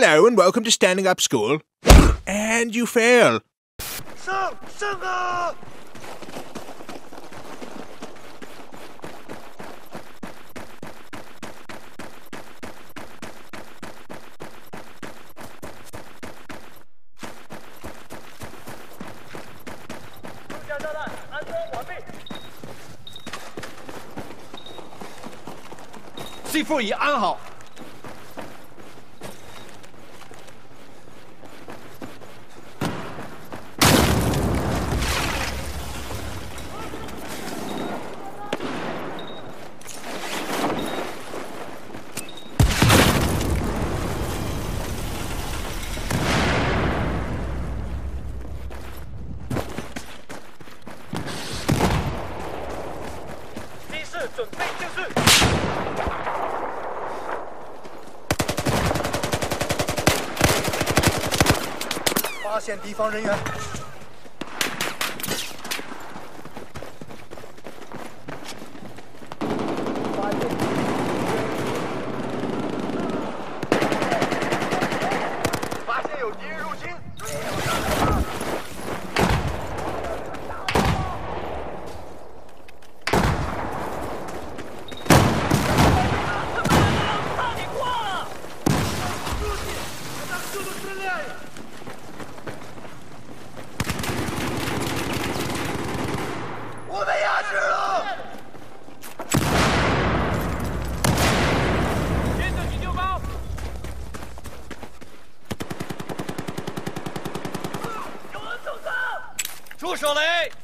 Hello and welcome to Standing Up School. And you fail. So, sugar! C4 已安好。准备就绪。发现敌方人员。丢手雷。